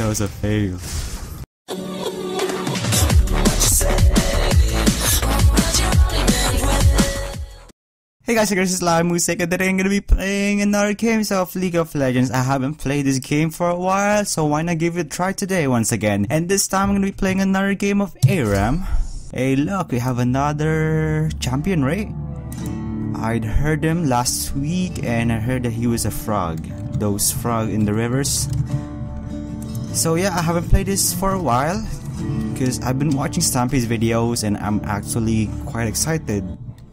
Was a fail. Hey guys, this is SlyMoosic and today I'm gonna be playing another game of League of Legends. I haven't played this game for a while, so why not give it a try today once again. And this time I'm gonna be playing another game of ARAM. Hey look, we have another champion, right? I'd heard him last week and I heard that he was a frog. Those frog in the rivers. So yeah, I haven't played this for a while because I've been watching Stampy's videos and I'm actually quite excited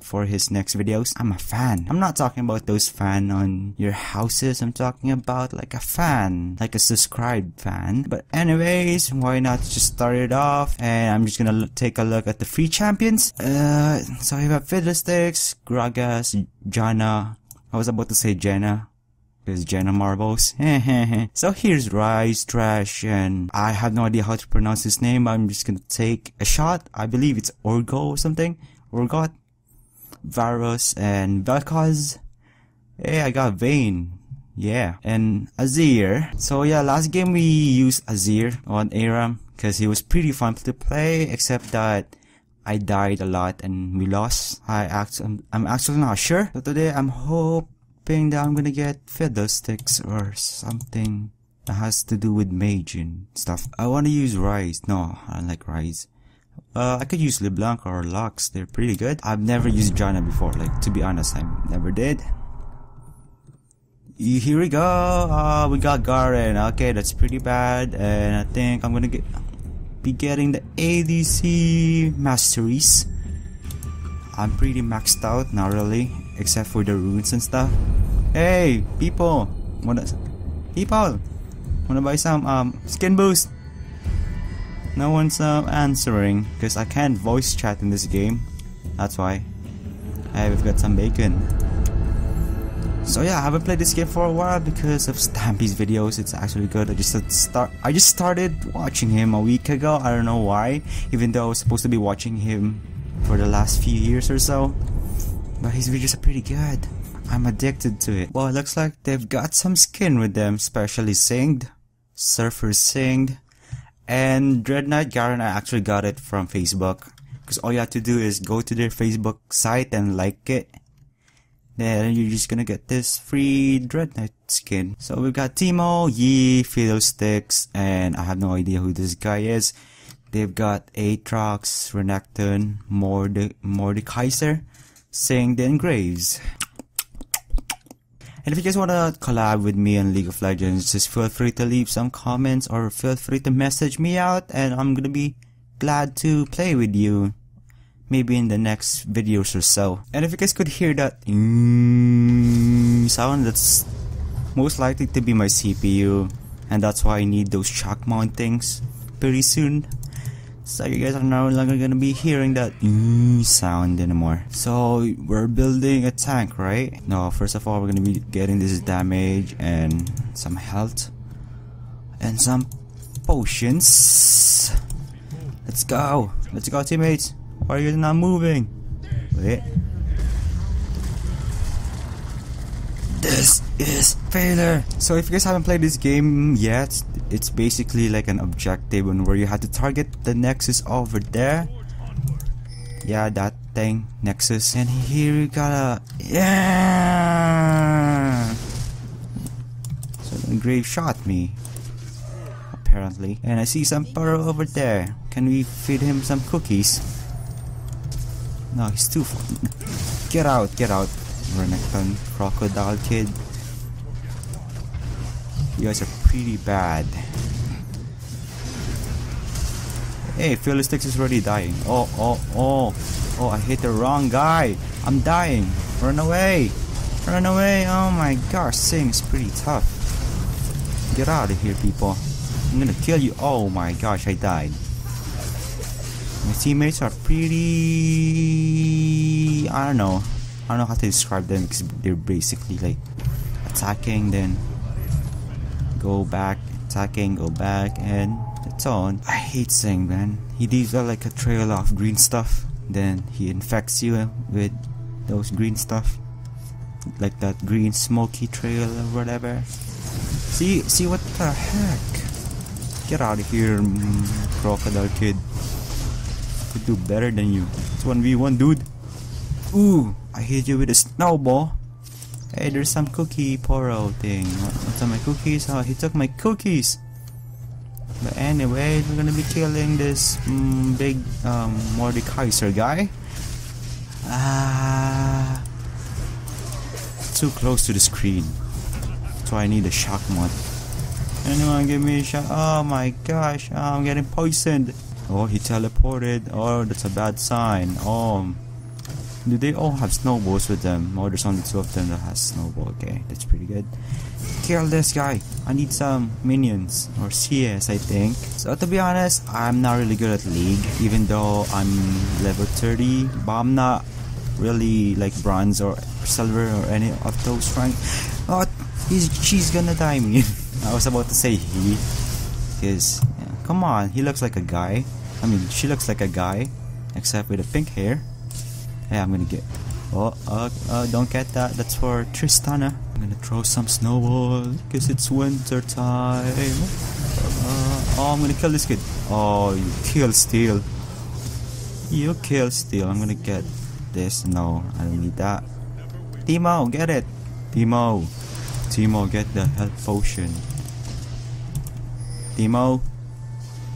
for his next videos. I'm a fan. I'm not talking about those fan on your houses. I'm talking about like a fan, like a subscribed fan. But anyways, why not just start it off? And I'm just gonna take a look at the free champions. Uh, so we have Fiddlesticks, Gragas, Janna. I was about to say Jenna. Because Jenna Marbles. so here's Ryze, Thresh, and I have no idea how to pronounce his name. I'm just gonna take a shot. I believe it's Orgo or something. Orgot. Varus and Vel'Koz. Hey, I got Vayne. Yeah. And Azir. So yeah, last game we used Azir on Aram because he was pretty fun to play except that I died a lot and we lost. I act I'm actually not sure. So today I'm hoping that I'm gonna get Fiddlesticks or something that has to do with mage and stuff. I wanna use Ryze. No, I don't like Ryze. Uh, I could use LeBlanc or Lux, they're pretty good. I've never used Janna before, like, to be honest, I never did. Here we go, uh, we got Garen, okay, that's pretty bad, and I think I'm gonna get, be getting the ADC Masteries. I'm pretty maxed out, not really, except for the runes and stuff. Hey, people, wanna, people, wanna buy some, um, skin boost? No one's uh, answering because I can't voice chat in this game. That's why. Hey, we've got some bacon. So yeah, I haven't played this game for a while because of Stampy's videos. It's actually good. I just start. I just started watching him a week ago. I don't know why, even though I was supposed to be watching him for the last few years or so. But his videos are pretty good. I'm addicted to it. Well, it looks like they've got some skin with them, especially Singed, Surfer Singed, and Dread Knight Garen, I actually got it from Facebook. Because all you have to do is go to their Facebook site and like it. Then you're just gonna get this free Dread Knight skin. So we've got Teemo, Yi, Fiddlesticks, and I have no idea who this guy is. They've got Aatrox, Renekton, Morde Mordekaiser, Singed, and Graves. And if you guys want to collab with me on League of Legends, just feel free to leave some comments or feel free to message me out and I'm gonna be glad to play with you. Maybe in the next videos or so. And if you guys could hear that mm, sound, that's most likely to be my CPU. And that's why I need those shock mountings pretty soon. So you guys are no longer gonna be hearing that sound anymore. So we're building a tank, right? No, first of all we're gonna be getting this damage and some health and some potions. Let's go. Let's go teammates. Why are you not moving? Wait. This is failure. So if you guys haven't played this game yet, it's basically like an objective one where you have to target the nexus over there. Yeah, that thing, nexus. And here you gotta yeah. So the grave shot me. Apparently. And I see some poro over there. Can we feed him some cookies? No, he's too fun. Get out, get out. Renekton, Crocodile Kid. You guys are pretty bad. Hey, Fiddlesticks is already dying. Oh, oh, oh. Oh, I hit the wrong guy. I'm dying. Run away. Run away. Oh my gosh, Sing is pretty tough. Get out of here, people. I'm gonna kill you. Oh my gosh, I died. My teammates are pretty... I don't know. I don't know how to describe them because they're basically like attacking then go back attacking go back and it's on I hate saying man he leaves out like a trail of green stuff then he infects you with those green stuff like that green smoky trail or whatever see see what the heck Get out of here, mm, crocodile kid. Could do better than you. It's 1v1, dude. Ooh, I hit you with a snowball. Hey, there's some cookie poro thing. What's on my cookies? Oh, he took my cookies. But anyway, we're gonna be killing this mm, big um, Mordekaiser guy. Ah, too close to the screen. So I need a shock mod. Anyone give me a shot? Oh my gosh, oh, I'm getting poisoned. Oh, he teleported. Oh, that's a bad sign. Oh, do they all have snowballs with them? Oh, there's only two of them that has snowball. Okay, that's pretty good. Kill this guy. I need some minions or CS, I think. So to be honest, I'm not really good at League, even though I'm level 30. But I'm not really like bronze or silver or any of those rank. Oh, he's she's gonna die me. I was about to say he, because yeah, come on, he looks like a guy. I mean, she looks like a guy, except with a pink hair. Hey, I'm gonna get. Oh, uh, uh, don't get that. That's for Tristana. I'm gonna throw some snowballs because it's winter time. Uh, oh, I'm gonna kill this kid. Oh, you kill steel. You kill steel. I'm gonna get this. No, I don't need that. Teemo, get it. Teemo. Teemo, get the health potion. Teemo.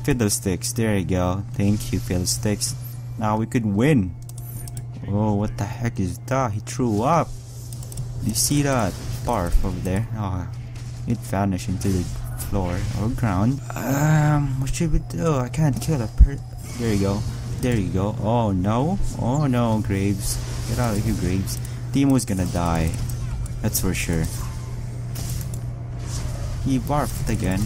Fiddlesticks. There you go. Thank you, Fiddlesticks. Now we could win. Oh, what the heck is that? He threw up. You see that barf over there? Oh, it vanished into the floor or ground. Um, what should we do? I can't kill a per. There you go. There you go. Oh no. Oh no, Graves. Get out of here, Graves. Teemo's gonna die. That's for sure. He barfed again.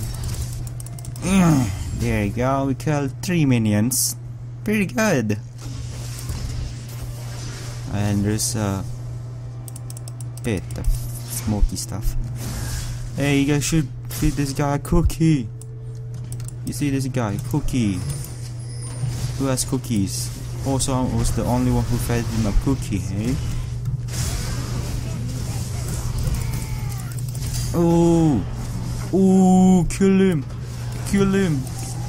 There you go. We killed three minions. Pretty good and there's a bit of smoky stuff. Hey, you guys should feed this guy a cookie. You see this guy, cookie. Who has cookies? Also, I was the only one who fed him a cookie, hey? Oh, oh, kill him, kill him,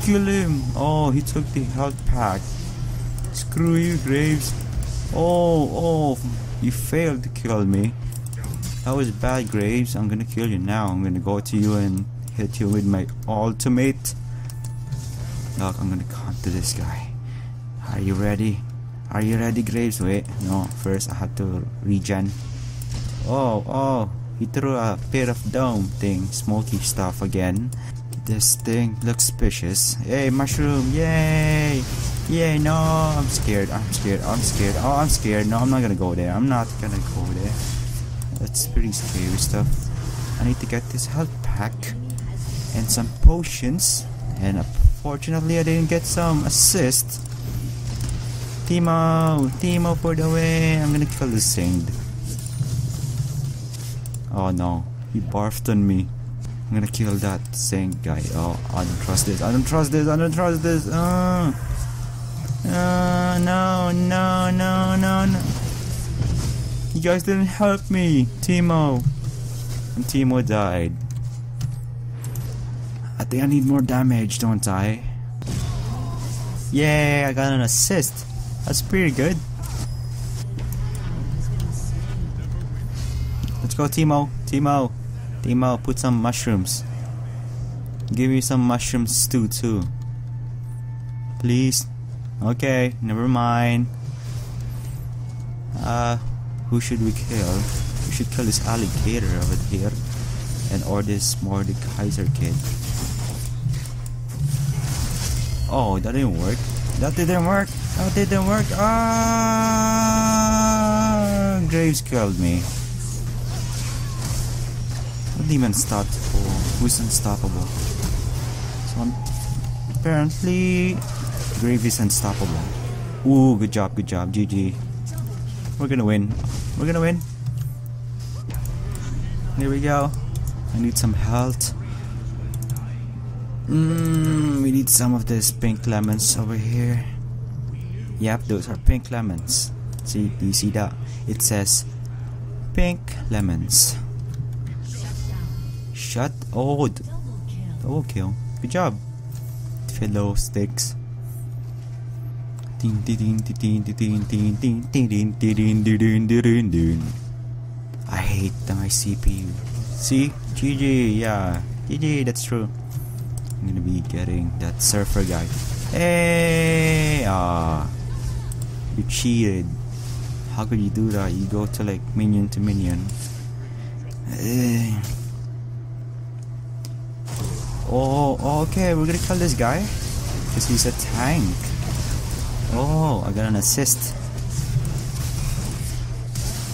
kill him. Oh, he took the health pack. Screw you, Graves. Oh, oh, you failed to kill me. That was bad, Graves. I'm gonna kill you now. I'm gonna go to you and hit you with my ultimate. Look, I'm gonna counter this guy. Are you ready? Are you ready, Graves? Wait, no. First, I have to regen. Oh, oh. He threw a bit of dome thing, smoky stuff again. This thing looks suspicious. Hey, mushroom! Yay! Yay, no, I'm scared. I'm scared. I'm scared. Oh, I'm scared. No, I'm not gonna go there. I'm not gonna go there. That's pretty scary stuff. I need to get this health pack and some potions. And unfortunately, I didn't get some assist. Teemo, Teemo for the way. I'm gonna kill this thing. Oh no, he barfed on me. I'm gonna kill that same guy. Oh, I don't trust this. I don't trust this. I don't trust this. Uh. Uh, no, no, no, no, no. You guys didn't help me, Teemo. And Teemo died. I think I need more damage, don't I? Yay, I got an assist. That's pretty good. Let's go, Teemo. Teemo. Teemo, put some mushrooms. Give me some mushroom stew too. Please. Okay, never mind. Uh, who should we kill? We should kill this alligator over here. And or this Mordekaiser kid. Oh, that didn't work. That didn't work. That didn't work. Ah, Graves killed me. What demon unstoppable? Who's unstoppable? So apparently Grave is unstoppable. Ooh, good job, good job. GG. We're gonna win. We're gonna win. Here we go. I need some health. Mmm, we need some of this pink lemons over here. Yep, those are pink lemons. See, do you see that? It says pink lemons. Shut. Oh, double kill. Good job. Fiddlesticks. I hate my CPU. See? GG, yeah. GG, that's true. I'm gonna be getting that surfer guy. Hey! Ah. You cheated. How could you do that? You go to like minion to minion. Hey. Oh, okay, we're gonna kill this guy. Because he's a tank. Oh, I got an assist.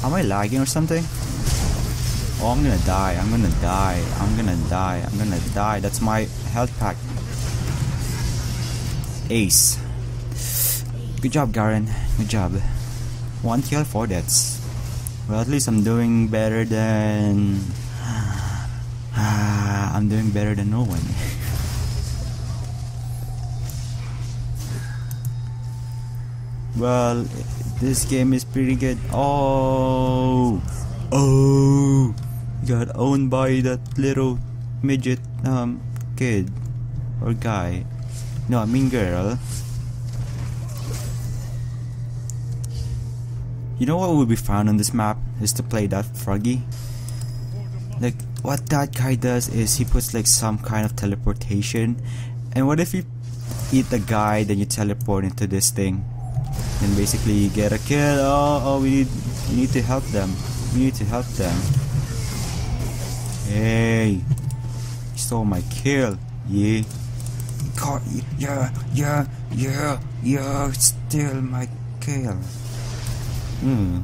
Am I lagging or something? Oh, I'm gonna die. I'm gonna die. I'm gonna die. I'm gonna die. That's my health pack. Ace. Good job, Garen. Good job. One kill, four deaths. Well, at least I'm doing better than... I'm doing better than no one. well, this game is pretty good. Oh! Oh! Got owned by that little midget um kid or guy. No, I mean girl. You know what would be fun on this map is to play that froggy. Like what that guy does is he puts like some kind of teleportation, and what if you eat the guy then you teleport into this thing, and basically you get a kill. Oh, oh, we need we need to help them. We need to help them. Hey, he stole my kill. Yeah. Caught yeah, yeah, yeah, yeah, steal my kill. Hmm.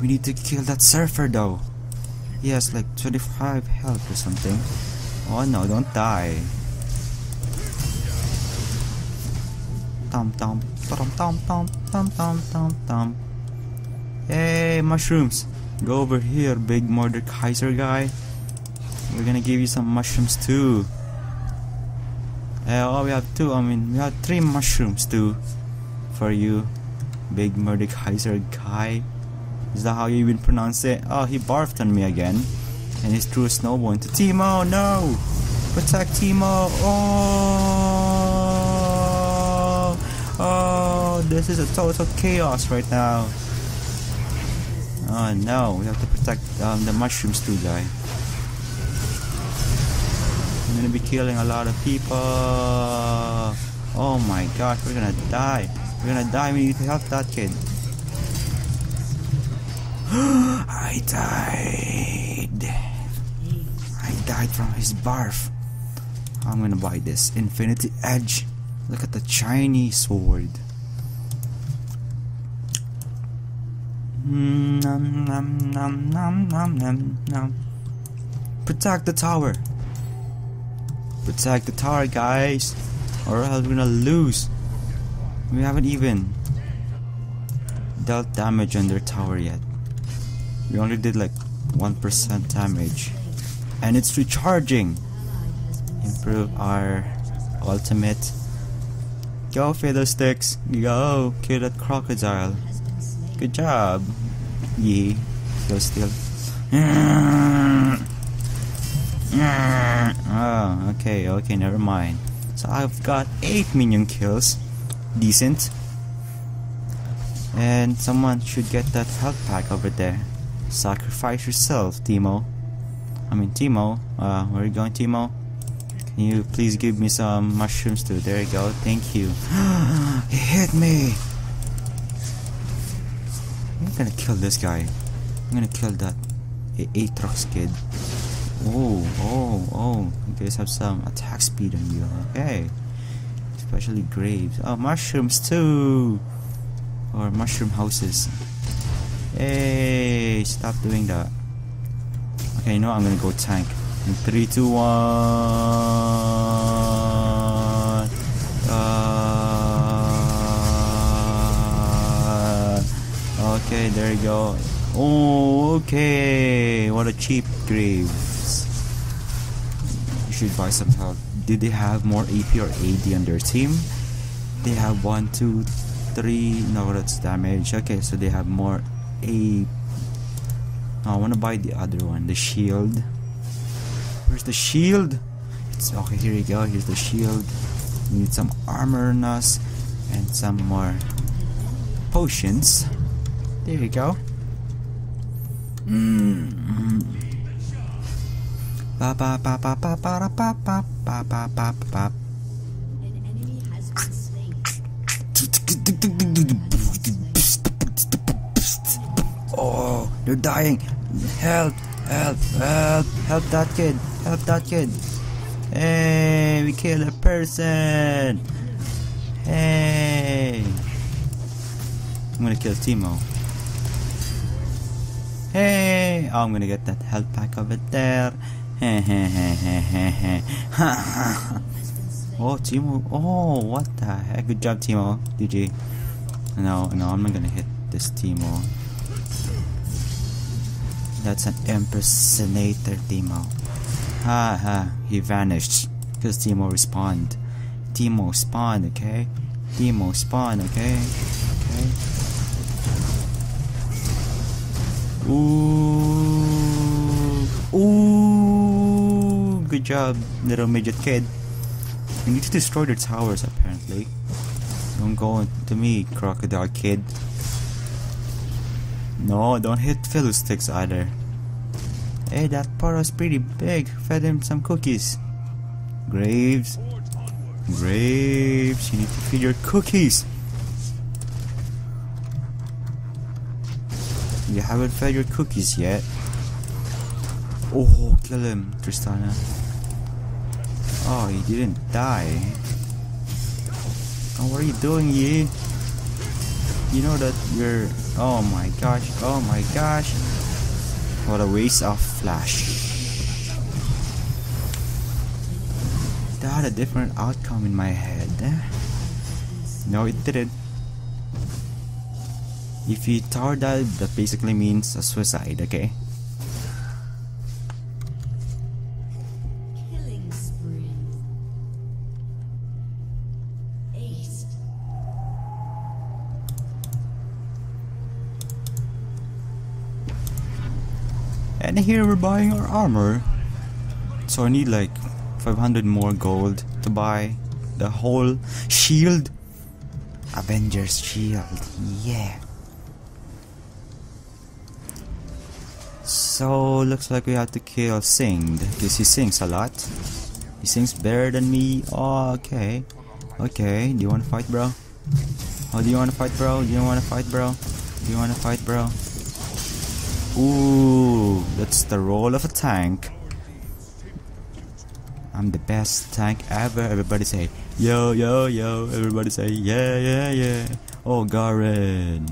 We need to kill that surfer though. He has like 25 health or something. Oh no, don't die. Tom tom tom tom tom tom tom tom tom. Hey, mushrooms! Go over here, big Mordekaiser guy. We're gonna give you some mushrooms too. Uh, oh, we have two. I mean, we have three mushrooms too for you, big Mordekaiser guy. Is that how you even pronounce it? Oh, he barfed on me again, and he threw a snowball into Teemo. No, protect Teemo. Oh, oh, this is a total chaos right now. Oh no, we have to protect um, the mushrooms too, guy. I'm gonna be killing a lot of people. Oh my gosh, we're gonna die. We're gonna die. We need to help that kid. I died. I died from his barf. I'm gonna buy this Infinity Edge. Look at the Chinese sword. Mm, nom, nom, nom, nom, nom, nom, nom. Protect the tower. Protect the tower, guys, or else we're gonna lose. We haven't even dealt damage on their tower yet. We only did like 1% damage. And it's recharging. Improve our ultimate. Go Fiddlesticks. Go kill that crocodile. Good job. Yeah. Go still. Oh, ah, okay, okay, never mind. So I've got 8 minion kills. Decent. And someone should get that health pack over there. Sacrifice yourself, Teemo. I mean, Teemo. Uh, where are you going, Teemo? Can you please give me some mushrooms too? There you go. Thank you. he hit me. I'm gonna kill this guy. I'm gonna kill that Aatrox kid. Oh, oh, oh. You guys have some attack speed on you. Okay. Especially graves. Oh, mushrooms too. Or mushroom houses. Hey, stop doing that. Okay, you know? I'm gonna go tank. In 3, 2, 1. Uh, okay, there you go. Oh, okay. What a cheap graves. You should buy some help. Did they have more AP or AD on their team? They have 1, 2, 3. No, that's damage. Okay, so they have more A. Oh, I want to buy the other one, the shield. Where's the shield? it's Okay, here you go. Here's the shield. We need some armor on us and some more potions. There you go. Mm. Ba ba ba ba ba ba ba ba ba ba ba ba. Oh, they're dying. Help, help, help, help that kid. Help that kid. Hey, we killed a person. Hey. I'm gonna kill Teemo. Hey. Oh, I'm gonna get that health pack over there. oh, Teemo. Oh, what the heck? Good job, Teemo. GG. No, no, I'm not gonna hit this Teemo. That's an impersonator, Teemo. Ha ha, he vanished. Because Teemo respawned. Teemo spawned, okay? Teemo spawned, okay? Okay. Ooh. Ooh. Good job, little midget kid. We need to destroy the towers, apparently. Don't go to me, crocodile kid. No, don't hit fiddlesticks either. Hey, that is pretty big. Fed him some cookies. Graves. Graves, you need to feed your cookies. You haven't fed your cookies yet. Oh, kill him, Tristana. Oh, he didn't die. Oh, what are you doing, Yi? You know that you're... Oh my gosh, oh my gosh. What a waste of flash. That had a different outcome in my head. No, it didn't. If you tower dive, that basically means a suicide, okay? And here we're buying our armor. So I need like 500 more gold to buy the whole shield. Avengers shield, yeah. So looks like we have to kill Singed because he sings a lot. He sings better than me. Oh, okay. Okay, do you wanna fight bro? Oh do you wanna fight bro? Do you wanna fight bro? Do you wanna fight bro? Ooh, that's the role of a tank. I'm the best tank ever. Everybody say, yo, yo, yo. Everybody say, yeah, yeah, yeah. Oh, Garen.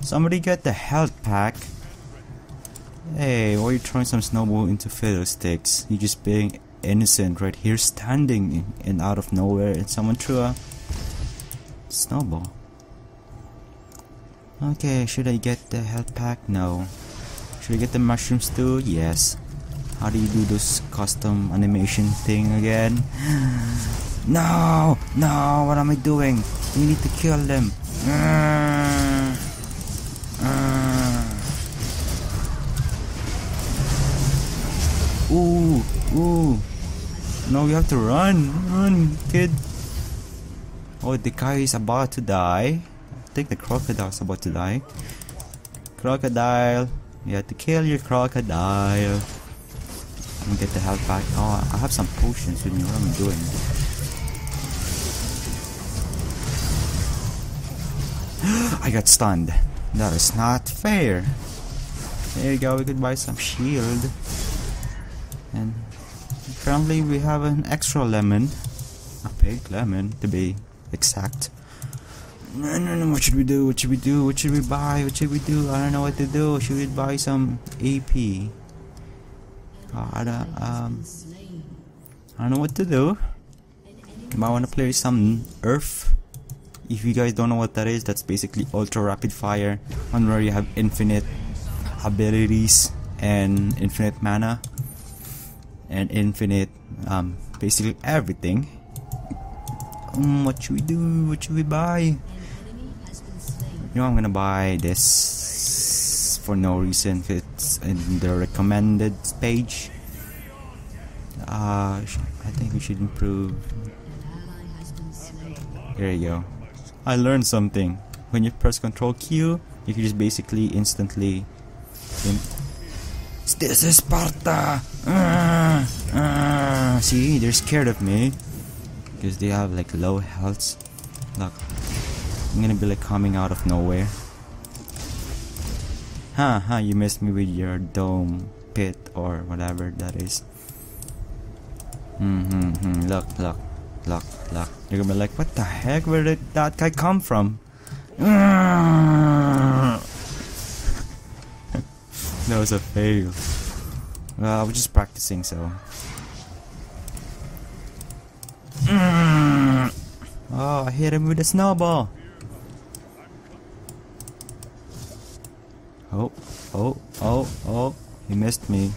Somebody get the health pack. Hey, why are you throwing some snowball into fiddlesticks? You just being innocent right here standing and out of nowhere and someone threw a snowball. Okay, should I get the health pack? No. Should I get the mushrooms too? Yes. How do you do this custom animation thing again? No! No! What am I doing? We need to kill them. Ooh! Ooh! No, we have to run! Run, kid! Oh, the guy is about to die think the crocodile's about to die. Crocodile, you have to kill your crocodile. And get the health back. Oh, I have some potions with me. What am I doing? I got stunned. That is not fair. There you go, we could buy some shield. And apparently we have an extra lemon. A pink lemon to be exact. No, no, no, what should we do? What should we do? What should we buy? What should we do? I don't know what to do. Should we buy some AP? Oh, I don't, um, I don't know what to do. You might want to play some URF. If you guys don't know what that is, that's basically ultra rapid fire, one where you have infinite abilities and infinite mana and infinite, um, basically everything. Um, what should we do? What should we buy? Know I'm gonna buy this for no reason it's in the recommended page Uh, I think we should improve. There you go. I learned something. When you press Control Q, you can just basically instantly. This is Sparta. Uh, uh. See, they're scared of me because they have like low health. Look, I'm gonna be like coming out of nowhere. Ha huh, huh, you missed me with your dome pit or whatever that is. Hmm, hmm, hmm. Look, look, look, look. You're gonna be like, what the heck? Where did that guy come from? that was a fail. Well, I was just practicing, so. Oh, I hit him with a snowball. Oh, oh, oh, oh, he missed me.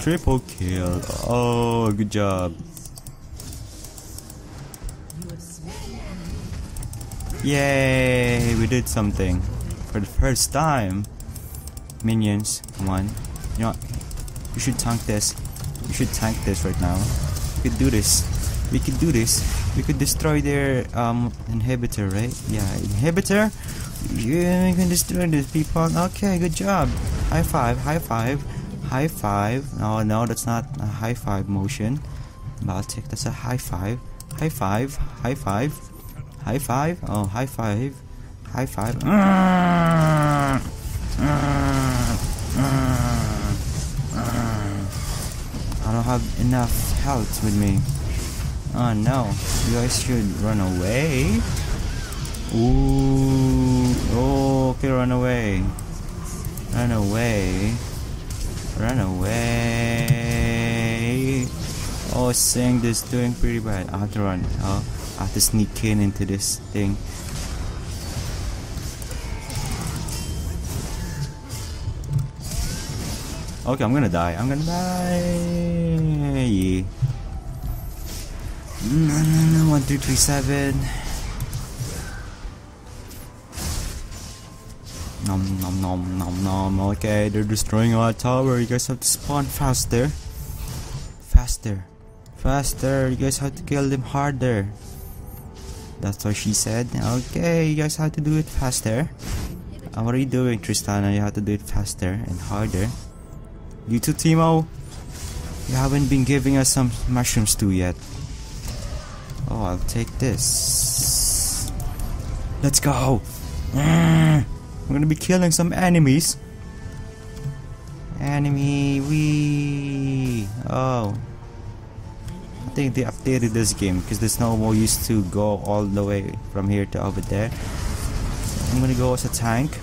Triple kill. Oh, good job. Yay, we did something. For the first time. Minions, come on. You know? We should tank this. You should tank this right now. You could do this. We could do this. We could destroy their um inhibitor, right? Yeah, inhibitor. Yeah, we can destroy these people. Okay, good job. High five, high five, high five. No, no, that's not a high five motion. Take that's a high five. High five, high five, high five. Oh, high five, high five. Ah, ah, ah, I don't have enough health with me. Oh no, you guys should run away. Ooh, oh, okay, run away. Run away. Run away. Oh, Sing this doing pretty bad. I have to run. Oh, I have to sneak in into this thing. Okay, I'm gonna die. I'm gonna die. No, no, no. One, two, three, seven. Nom nom nom nom nom. Okay, they're destroying our tower. You guys have to spawn faster. Faster. Faster. You guys have to kill them harder. That's what she said. Okay, you guys have to do it faster. Uh, what are you doing, Tristana? You have to do it faster and harder. You too, Teemo. You haven't been giving us some mushrooms too yet. Oh, I'll take this. Let's go. I'm gonna be killing some enemies. Enemy, we. Oh. I think they updated this game because there's no more used to go all the way from here to over there. I'm gonna go as a tank.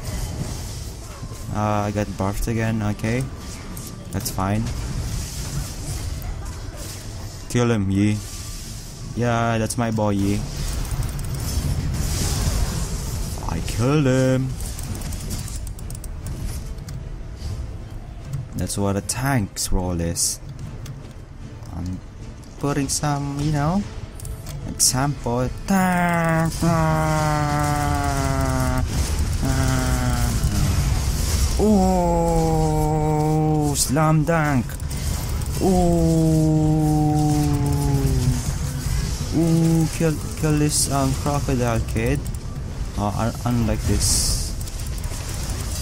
Uh, I got buffed again, okay. That's fine. Kill him, Yi. Yeah, that's my boy, I killed him. That's what a tank's role is. I'm putting some, you know, example. Tank. Oh, slam dunk. Ooh. Ooh, kill, kill this um, crocodile kid. Uh, un unlike this.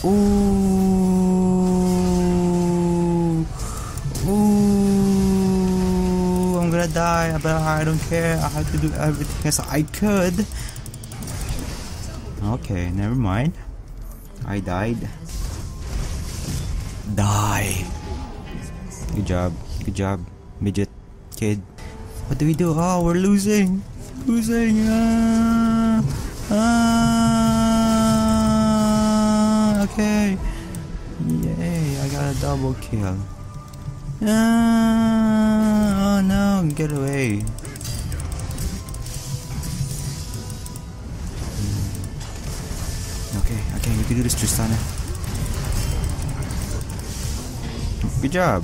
Ooh. Ooh. I'm gonna die, but I don't care. I have to do everything as I could. Okay, never mind. I died. Die. Good job. Good job, midget kid. What do we do? Oh, we're losing. Losing. Ah. Ah. Okay. Yay, I got a double kill. Ah. Oh no, get away. Okay, okay, you can do this, Tristana. Good job.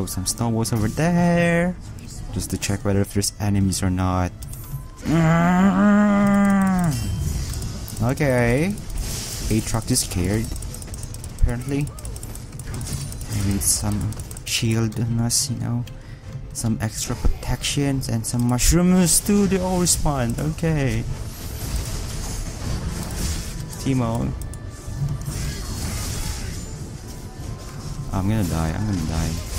Throw some snowballs over there. Just to check whether if there's enemies or not. Okay. Aatrox is scared. Apparently. I need some shield on us, you know. Some extra protections and some mushrooms too. They all respond. Okay. Teemo. I'm gonna die. I'm gonna die.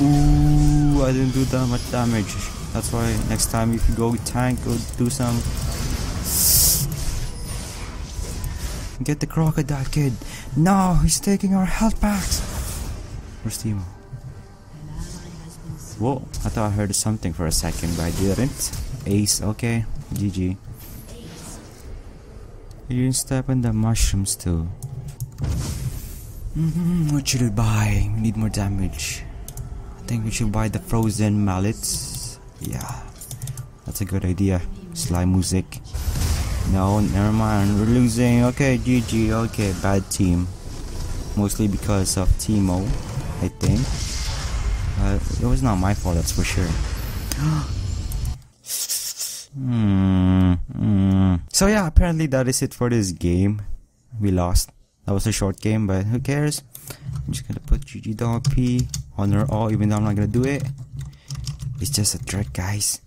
Ooh, I didn't do that much damage. That's why next time if you go tank, go do some. Get the crocodile kid. No, he's taking our health packs. Where's Teemo? Whoa, I thought I heard something for a second, but I didn't. Ace, okay. GG. You didn't step on the mushrooms too. Mm -hmm, what should we buy? We need more damage. Think we should buy the frozen mallets. Yeah, that's a good idea. SlyMoosic. No, never mind. We're losing. Okay, GG. Okay, bad team. Mostly because of Teemo, I think. Uh, it was not my fault, that's for sure. Hmm, hmm. So yeah, apparently that is it for this game. We lost. That was a short game, but who cares? I'm just gonna put GG Her all, even though I'm not gonna do it. It's just a trick, guys.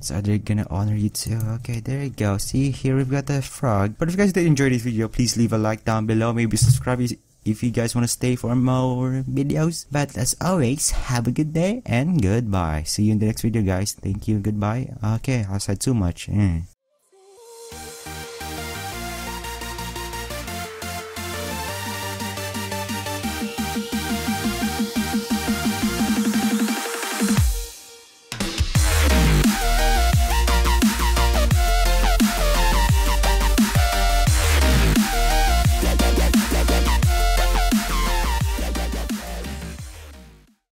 So they're gonna honor you too. Okay, there you go. See, here we've got the frog. But if you guys did enjoy this video, please leave a like down below. Maybe subscribe if you guys want to stay for more videos. But as always, have a good day and goodbye. See you in the next video, guys. Thank you. Goodbye. Okay, I said too much. Eh.